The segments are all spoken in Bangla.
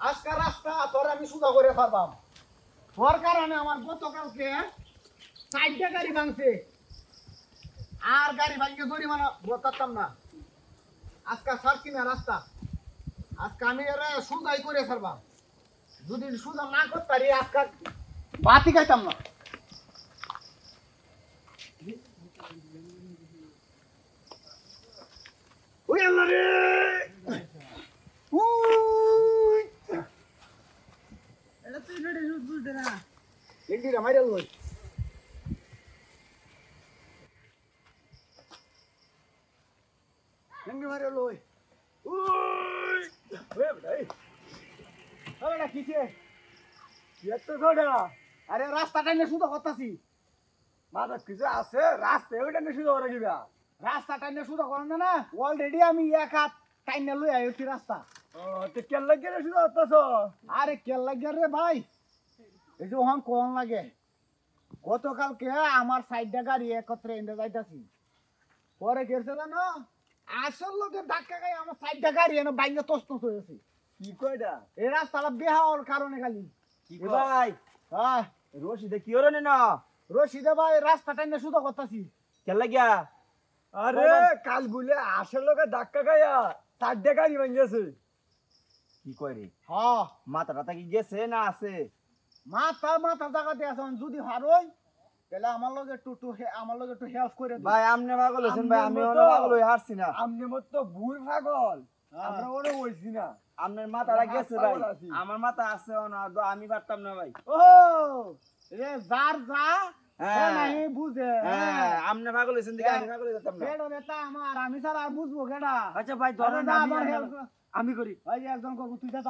আজকে রাস্তা তোর আমি সুদা করে পারবাম তোর কারণে আমার গতকালকে চারটা গাড়ি ভাঙছে। আর গাড়ি ভাঙকে জরিমানা বতাতাম না। আজকে ছাড়ছি না রাস্তা। আজকে আমি এরা সুদাই করে ছাড়বাম। যদি সুদা না করতে পারি আজকে বাতি খাইতাম না। ওই আল্লাহ রে উই এটা তুই ফেটে সুদ বুঝতে না লিঙ্গিরা মাইরা লই। লিঙ্গি মাইরা লই। উই! ওই ভাই। আরে কিছে এত ছোটা আরে রাস্তাটা নিয়ে শুধু করতাছি। মাথা কিছু আছে রাস্তায় ওইটা নিয়ে শুধু ওরা গিবা রাস্তাটা নিয়ে শুধু করেন না অলরেডি আমি এক হাত টাইনে লই আইছি রাস্তা। ও তো কেন লাগে শুধু অত্যাস আরে কেল লাগে রে ভাই। এই যে ওখান কোন লাগে? গতকালকে আমার সাইডটা গাড়ি একত্রে এনে যাইতাছি। পরে গেছে না আসল লোকের ধাক্কা খাই আমার সাইডটা গাড়ি এনে বাইকে তস্ত হয়েছে কি কয়টা এই রাস্তাটা বেহাওয়ার কারণে খালি। এ ভাই হ্যাঁ রশিদে কি ওরে না রশিদে ভাই রাস্তাটা এনে শুধু করতাছি। কেন লাগিয়া? আরে কাল বলে আসল লোকে ধাক্কা খাইয়া চারটে গাড়ি ভেঙে কি কয় রে? হ্যাঁ। মাথাটা কি গেছে না আছে? মাথা মাথা জায়গাতে আছে যদি হারোই তাহলে আমার লগে একটু একটু আমার লগে একটু হেল্প করে ভাই আমনে পাগল হয়েছেন ভাই আমি অন্য পাগল হয়ে হারছি না। আমনে মতো ভুল পাগল। হ্যাঁ। আমরা ওরে বলছি না। আপনার মাথাটা আমরা গেছে ভাই। আমার মাথা আছে না আমি পারতাম না ভাই। ও রে যার যা আমি কর। একজন করব তুই যা।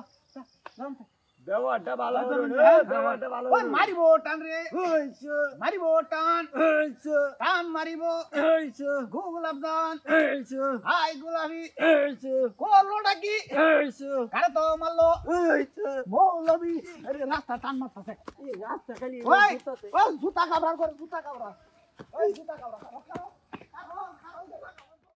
ব্যবহারটা ভালো হ্যাঁ, করুন হ্যাঁ, ব্যবহারটা ভালো ওই মারিব টান রে। মারিব টান। টান মারিব। গোলাপ দান। হাই গোলাপি। করল নাকি কারে তো মারলো? মৌলবি। আরে রাস্তা টান মারতাছে। ওই ওই জুতা কাবড়া করে জুতা কাবড়া ওই জুতা কাবড়া